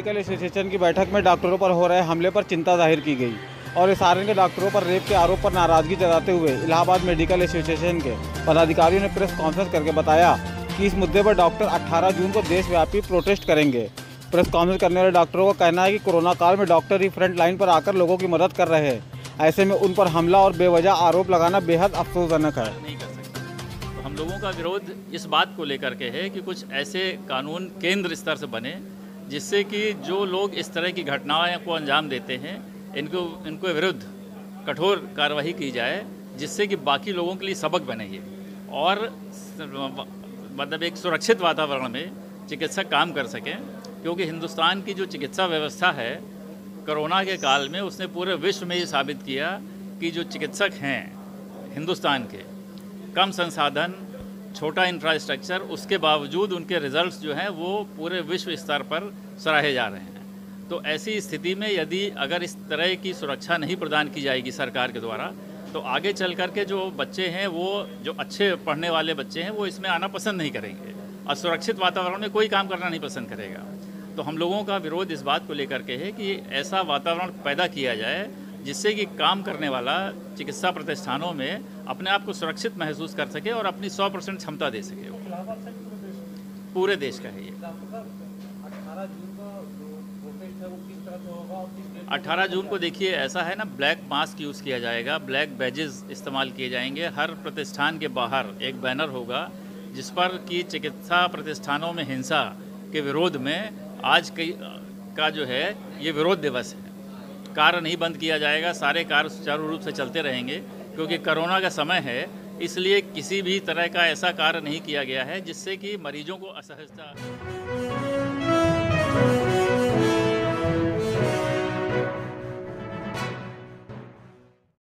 Medical association की बैठक में डॉक्टरों पर हो रहे हमले पर चिंता ज़ाहिर की गई और आर्यन के डॉक्टरों पर रेप के आरोप पर नाराज़गी जताते हुए इलाहाबाद मेडिकल एसोसिएशन के पदाधिकारियों ने प्रेस कॉन्फ्रेंस करके बताया कि इस मुद्दे पर डॉक्टर 18 जून को देशव्यापी प्रोटेस्ट करेंगे। प्रेस कॉन्फ्रेंस करने वाले डॉक्टरों का कहना है कि कोरोना काल में डॉक्टर ही फ्रंट लाइन पर आकर लोगों की मदद कर रहे हैं। ऐसे में उन पर हमला और बेवजह आरोप लगाना बेहद अफसोसजनक है। तो हम लोगों का विरोध इस बात को लेकर के है कि कुछ ऐसे कानून केंद्र स्तर से बने जिससे कि जो लोग इस तरह की घटनाओं को अंजाम देते हैं, इनको इनको विरुद्ध कठोर कार्रवाई की जाए, जिससे कि बाकी लोगों के लिए सबक बने ये। और मतलब एक सुरक्षित वातावरण में चिकित्सक काम कर सकें, क्योंकि हिंदुस्तान की जो चिकित्सा व्यवस्था है, कोरोना के काल में उसने पूरे विश्व में ये साबित किया कि जो चिकित्सक हैं हिंदुस्तान के, कम संसाधन छोटा इंफ्रास्ट्रक्चर उसके बावजूद उनके रिजल्ट्स जो हैं, वो पूरे विश्व स्तर पर सराहे जा रहे हैं। तो ऐसी स्थिति में यदि अगर इस तरह की सुरक्षा नहीं प्रदान की जाएगी सरकार के द्वारा तो आगे चल कर के जो बच्चे हैं, वो जो अच्छे पढ़ने वाले बच्चे हैं, वो इसमें आना पसंद नहीं करेंगे। और सुरक्षित वातावरण में कोई काम करना नहीं पसंद करेगा। तो हम लोगों का विरोध इस बात को लेकर के है कि ऐसा वातावरण पैदा किया जाए जिससे कि काम करने वाला चिकित्सा प्रतिष्ठानों में अपने आप को सुरक्षित महसूस कर सके और अपनी 100 परसेंट क्षमता दे सके पूरे देश का है ये। 18 जून को देखिए, ऐसा है ना, ब्लैक मास्क यूज़ किया जाएगा, ब्लैक बैजेस इस्तेमाल किए जाएँगे, हर प्रतिष्ठान के बाहर एक बैनर होगा, जिस पर कि चिकित्सा प्रतिष्ठानों में हिंसा के विरोध में आज कई का जो है, ये विरोध दिवस है। कार्य नहीं बंद किया जाएगा, सारे कार्य सुचारू रूप से चलते रहेंगे, क्योंकि कोरोना का समय है, इसलिए किसी भी तरह का ऐसा कार्य नहीं किया गया है जिससे कि मरीजों को असहजता